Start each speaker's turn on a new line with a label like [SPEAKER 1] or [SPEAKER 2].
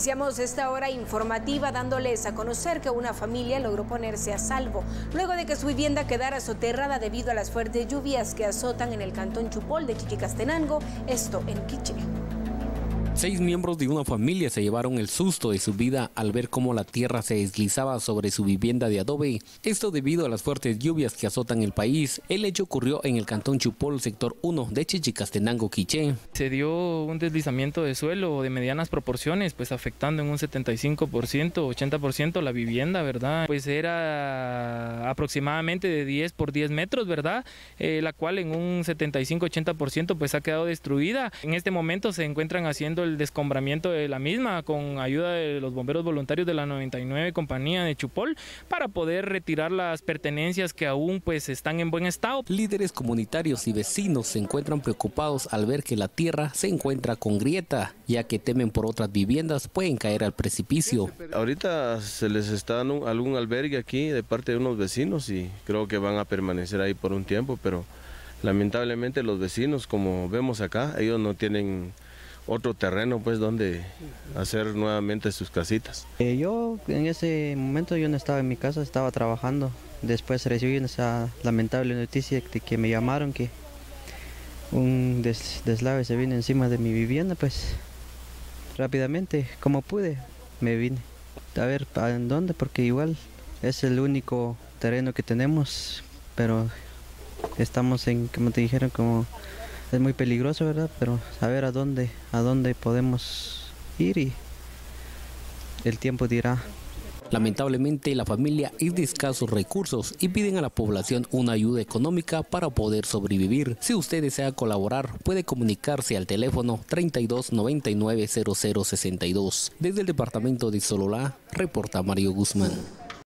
[SPEAKER 1] Iniciamos esta hora informativa dándoles a conocer que una familia logró ponerse a salvo luego de que su vivienda quedara soterrada debido a las fuertes lluvias que azotan en el cantón Chupol de Chichicastenango, esto en Quiche.
[SPEAKER 2] Seis miembros de una familia se llevaron el susto de su vida al ver cómo la tierra se deslizaba sobre su vivienda de adobe. Esto debido a las fuertes lluvias que azotan el país. El hecho ocurrió en el cantón Chupol, sector 1 de Chichicastenango, Quiché.
[SPEAKER 3] Se dio un deslizamiento de suelo de medianas proporciones, pues afectando en un 75%, 80% la vivienda, ¿verdad? Pues era aproximadamente de 10 por 10 metros, ¿verdad? Eh, la cual en un 75-80% pues ha quedado destruida. En este momento se encuentran haciendo el el descombramiento de la misma con ayuda de los bomberos voluntarios de la 99 compañía de Chupol para poder retirar las pertenencias que aún pues están en buen estado.
[SPEAKER 2] Líderes comunitarios y vecinos se encuentran preocupados al ver que la tierra se encuentra con grieta, ya que temen por otras viviendas pueden caer al precipicio.
[SPEAKER 4] Ahorita se les está dando algún albergue aquí de parte de unos vecinos y creo que van a permanecer ahí por un tiempo, pero lamentablemente los vecinos, como vemos acá, ellos no tienen otro terreno pues donde hacer nuevamente sus casitas.
[SPEAKER 5] Eh, yo en ese momento yo no estaba en mi casa, estaba trabajando. Después recibí esa lamentable noticia de que me llamaron que un deslave se vino encima de mi vivienda, pues rápidamente, como pude, me vine. A ver, ¿en dónde? Porque igual es el único terreno que tenemos, pero estamos en, como te dijeron, como es muy peligroso, ¿verdad? Pero saber a dónde, a dónde podemos ir y el tiempo dirá.
[SPEAKER 2] Lamentablemente la familia es de escasos recursos y piden a la población una ayuda económica para poder sobrevivir. Si usted desea colaborar, puede comunicarse al teléfono 32 99 0062. Desde el departamento de Sololá, reporta Mario Guzmán.